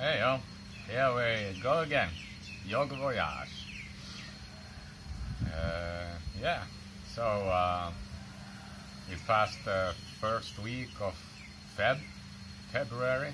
Hey yo, here we go again. Yoga Voyage. Uh, yeah, so uh, we passed the first week of Feb, February.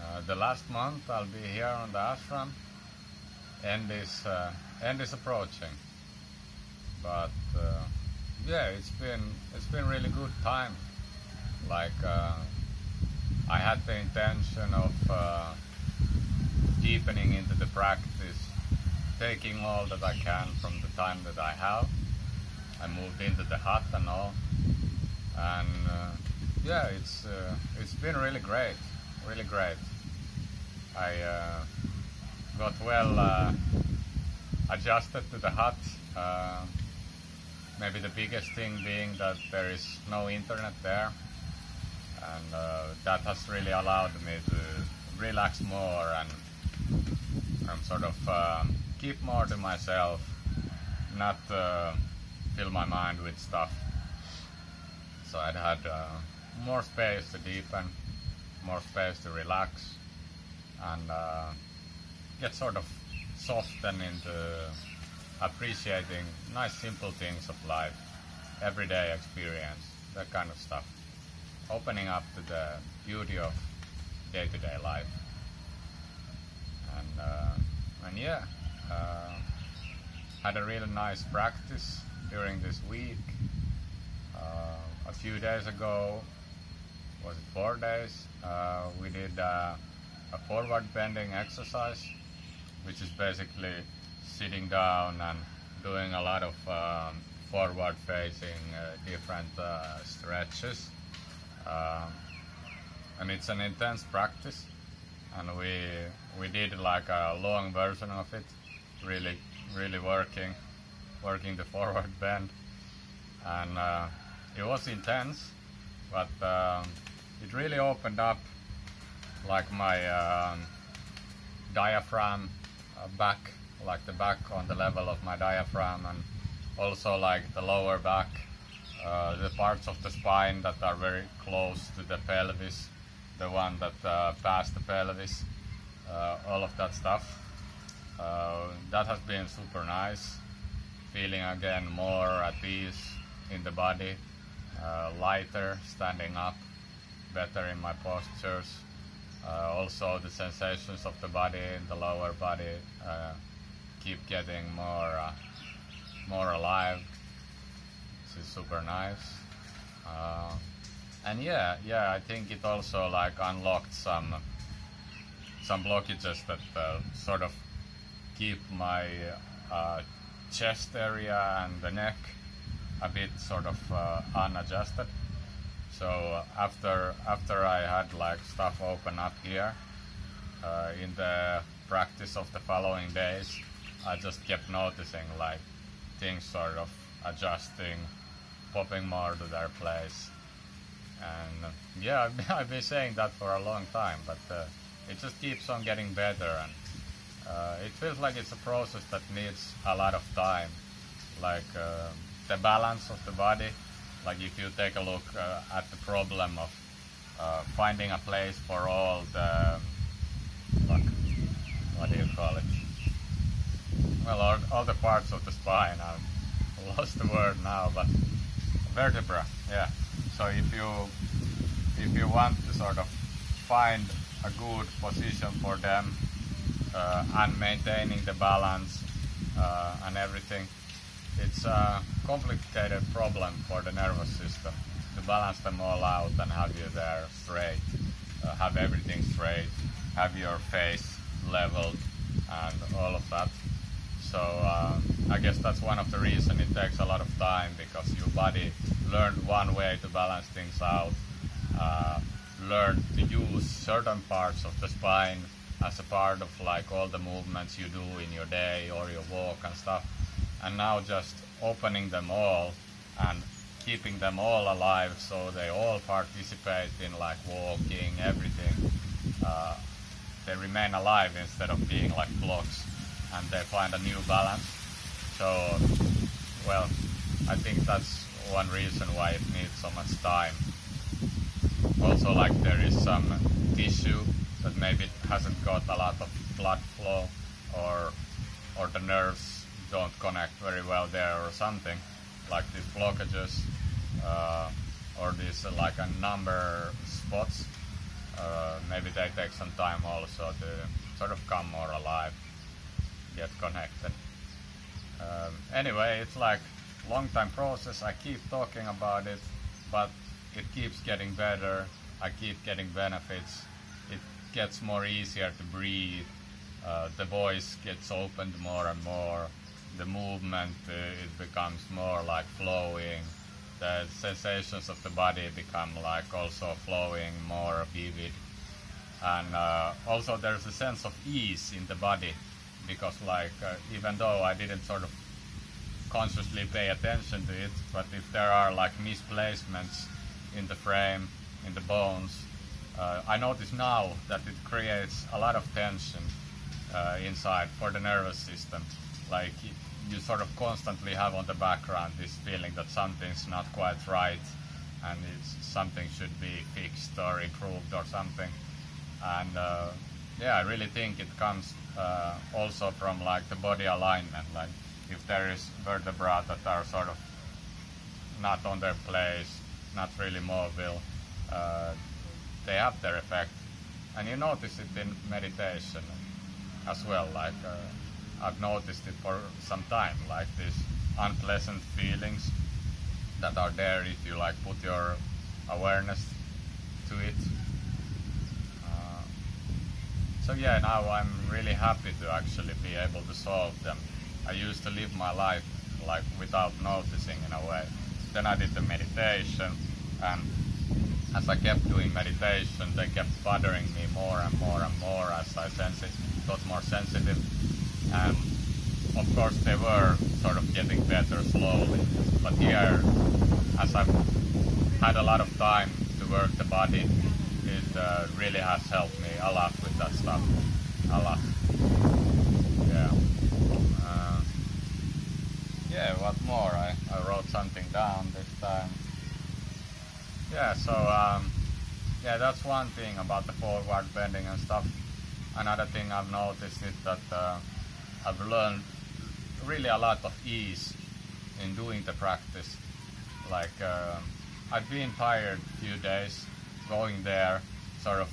Uh, the last month I'll be here on the ashram. End is uh, end is approaching, but uh, yeah, it's been it's been really good time. Like uh, I had the intention of uh, deepening into the practice, taking all that I can from the time that I have. I moved into the hut and all, and uh, yeah, it's uh, it's been really great, really great. I uh, got well uh, adjusted to the hut. Uh, maybe the biggest thing being that there is no internet there and uh, that has really allowed me to relax more and, and sort of um, keep more to myself, not uh, fill my mind with stuff. So I'd had uh, more space to deepen, more space to relax, and uh, get sort of softened into appreciating nice simple things of life, everyday experience, that kind of stuff opening up to the beauty of day-to-day life. And uh, and yeah, uh, had a really nice practice during this week. Uh, a few days ago, was it four days? Uh, we did uh, a forward bending exercise, which is basically sitting down and doing a lot of um, forward facing uh, different stretches um, and it's an intense practice and we we did like a long version of it really really working working the forward bend. And uh, it was intense but um, it really opened up like my um, diaphragm uh, back like the back on the level of my diaphragm and also like the lower back uh, the parts of the spine that are very close to the pelvis, the one that uh, pass the pelvis, uh, all of that stuff. Uh, that has been super nice. Feeling again more at ease in the body, uh, lighter, standing up, better in my postures. also the sensations of the body the lower body keep getting more more alive is super nice. Uh, and yeah, yeah, I think it also like unlocked some some blockages that uh, sort of keep my uh, chest area and the neck a bit sort of uh, unadjusted. So after after I had like stuff open up here uh, in the practice of the following days, I just kept noticing like things sort of adjusting popping more to their place. And yeah, I've, been saying that for a long time, but uh, it just keeps on getting better, and uh, it feels like it's a process that needs a lot of time. Like uh, the balance of the body. Like if you take a look uh, at the problem of uh, finding a place for all the what, what do you call it? Well, all, all the parts of the spine. I've lost the word now, but vertebra. Yeah. So if you if you want to sort of find a good position for them uh, and maintaining the balance uh, and everything, it's a complicated problem for the nervous system to balance them all out and have you there straight, uh, have everything straight, have your face leveled and all of that. So uh, I guess that's one of the reasons it takes a lot of time because your body learned one way to balance things out, uh, learned to use certain parts of the spine as a part of like all the movements you do in your day or your walk and stuff. And now just opening them all and keeping them all alive so they all participate in like walking, everything. Uh, they remain alive instead of being like blocks and they find a new balance. So, well, I think that's one reason why it needs so much time. Also, like there is some tissue that maybe hasn't got a lot of blood flow or or the nerves don't connect very well there or something like these blockages uh, or these uh, like a number spots uh, maybe they take some time also to sort of come more alive get connected. Um, anyway it's like long time process. I keep talking about it but it keeps getting better. I keep getting benefits. It gets more easier to breathe. Uh, the voice gets opened more and more. The movement uh, it becomes more like flowing. The sensations of the body become like also flowing more vivid. And uh, also there's a sense of ease in the body because like uh, even though I didn't sort of consciously pay attention to it but if there are like misplacements in the frame in the bones uh, I notice now that it creates a lot of tension uh, inside for the nervous system like you sort of constantly have on the background this feeling that something's not quite right and something should be fixed or improved or something. And uh, yeah, I really think it comes uh, also from like the body alignment. Like if there is vertebra that are sort of not on their place, not really mobile, uh, they have their effect. And you notice it in meditation as well. Like uh, I've noticed it for some time, like these unpleasant feelings that are there if you like put your awareness to it. So yeah, now I'm really happy to actually be able to solve them. I used to live my life like without noticing in a way. Then I did the meditation and as I kept doing meditation, they kept bothering me more and more and more as I sensi got more sensitive and of course they were sort of getting better slowly. But here, as I've had a lot of time to work the body, uh, really has helped me a lot with that stuff. A lot. Yeah. Uh, yeah, what more? I, I wrote something down this time. Yeah, so um, yeah, that's one thing about the forward bending and stuff. Another thing I've noticed is that uh, I've learned really a lot of ease in doing the practice. Like uh, I've been tired few days going there, sort of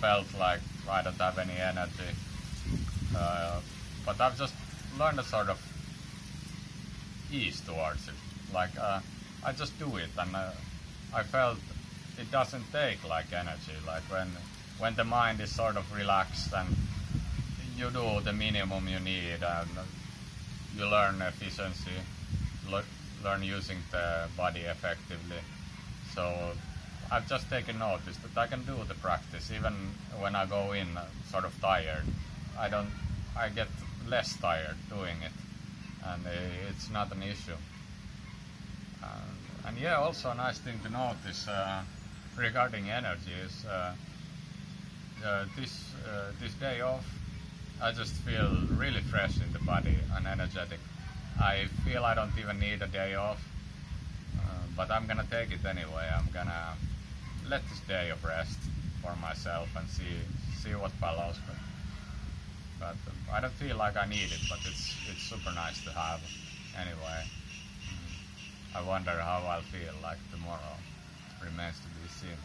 felt like I don't have any energy. Uh, but I've just learned a sort of ease towards it. Like uh, I just do it, and uh, I felt it doesn't take like energy. Like when when the mind is sort of relaxed and you do the minimum you need and you learn efficiency, learn using the body effectively. So I've just taken notice that I can do the practice even when I go in sort of tired. I don't, I get less tired doing it and it's not an issue. and yeah, also a nice thing to notice uh, regarding energy is uh, uh, this, uh, this day off I just feel really fresh in the body and energetic. I feel I don't even need a day off, uh, but I'm gonna take it anyway. I'm gonna let this day of rest for myself and see see what follows. But, but I don't feel like I need it, but it's it's super nice to have anyway. Mm. I wonder how I'll feel like tomorrow. Remains to be seen.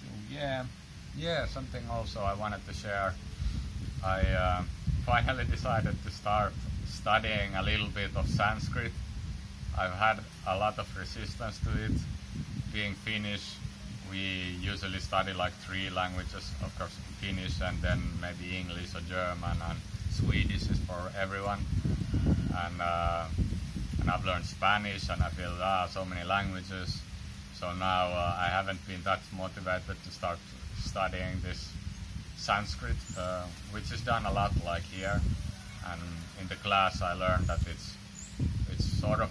So yeah. Yeah, something also I wanted to share. I uh, finally decided to start studying a little bit of Sanskrit. I've had a lot of resistance to it. Being Finnish, we usually study like three languages, of course Finnish and then maybe English or German and Swedish is for everyone. And, uh, and I've learned Spanish and I feel, ah, so many languages. So now uh, I haven't been that motivated to start studying this Sanskrit, uh, which is done a lot like here. And in the class I learned that it's it's sort of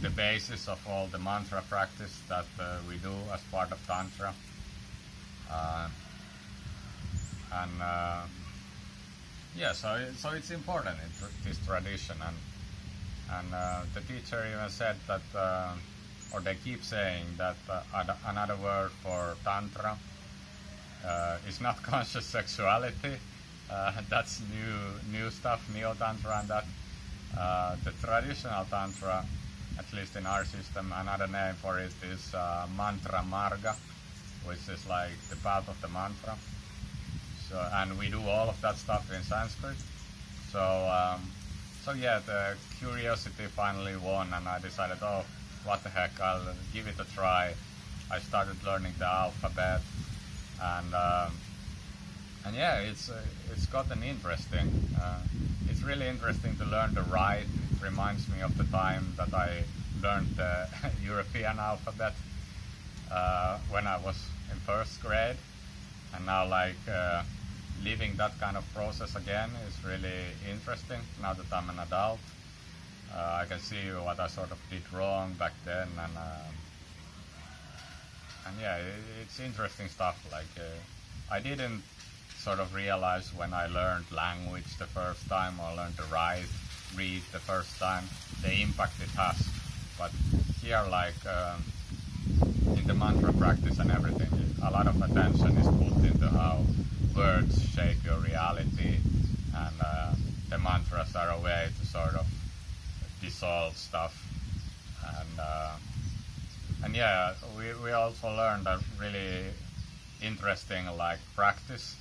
the basis of all the mantra practice that uh, we do as part of Tantra. Uh, and uh, yeah, so so it's important in this tradition, and and uh, the teacher even said that uh, or they keep saying that uh, another word for tantra is not conscious sexuality. That's new new stuff, neo tantra, and that the traditional tantra, at least in our system, another name for it is uh, mantra marga, which is like the path of the mantra. So, and we do all of that stuff in Sanskrit. So, um, so yeah, the curiosity finally won, and I decided, oh, what the heck, I'll give it a try. I started learning the alphabet, and um, and yeah, it's uh, it's gotten interesting. Uh, it's really interesting to learn to write. Reminds me of the time that I learned the European alphabet uh, when I was in first grade, and now like uh, living that kind of process again is really interesting. Now that I'm an adult, uh, I can see what I sort of did wrong back then, and um, and yeah, it, it's interesting stuff. Like uh, I didn't sort of realize when I learned language the first time or learned to write, read the first time, the impact it has. But here, like um, in the mantra practice and everything, a lot of attention is put into how words shape your reality, and uh, the mantras are a way to sort of dissolve stuff. And uh, and yeah, we, we also learned a really interesting like practice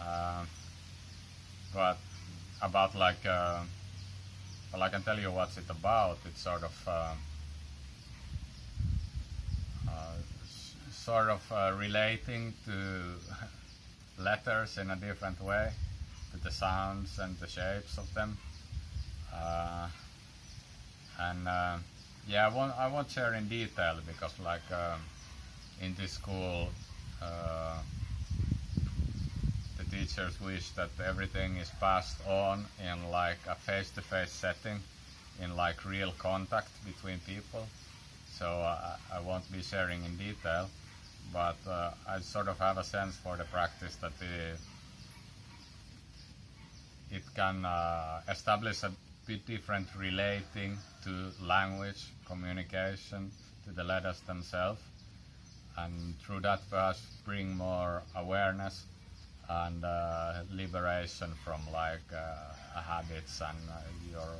uh, but about like, uh, well, I can tell you what's it about. It's sort of, uh, uh sort of uh, relating to letters in a different way, to the sounds and the shapes of them. Uh, and yeah, I won't, I won't share in detail because like in this school, teachers wish that everything is passed on in like a face-to-face -face setting, in like real contact between people. So uh, I won't be sharing in detail, but uh, I sort of have a sense for the practice that it, it can uh, establish a bit different relating to language, communication, to the letters themselves, and through that perhaps bring more awareness and uh, liberation from like uh, habits and uh, your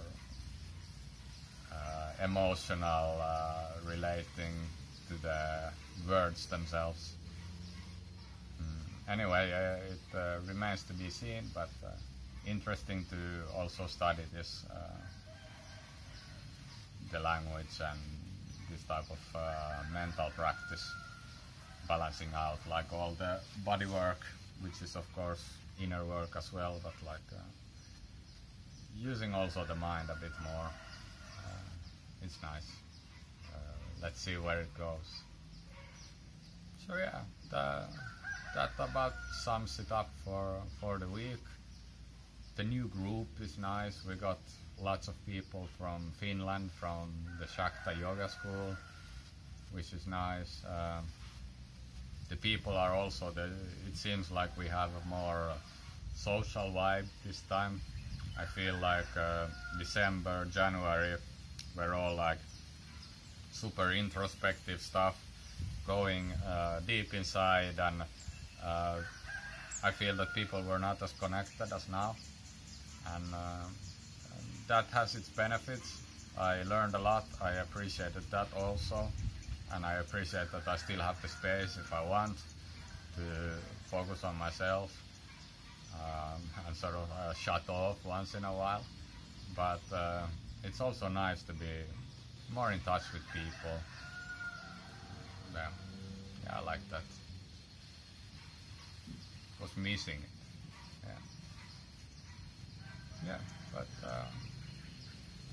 uh, emotional uh, relating to the words themselves. Mm. Anyway, it remains to be seen, but interesting to also study this the language and this type of mental practice balancing out like all the body work which is of course inner work as well, but like uh, using also the mind a bit more. Uh, it's nice. Uh, let's see where it goes. So yeah, the, that about sums it up for for the week. The new group is nice. We got lots of people from Finland, from the Shakta Yoga School, which is nice. The people are also the, it seems like we have a more social vibe this time. I feel like uh, December January we're all like super introspective stuff going uh, deep inside and uh, I feel that people were not as connected as now. And uh, that has its benefits. I learned a lot. I appreciated that also and I appreciate that I still have the space if I want to focus on myself um, and sort of uh, shut off once in a while. But uh, it's also nice to be more in touch with people. Yeah, yeah I like that. Was missing it. Yeah, yeah. But uh,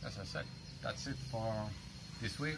as I said, that's it for this week.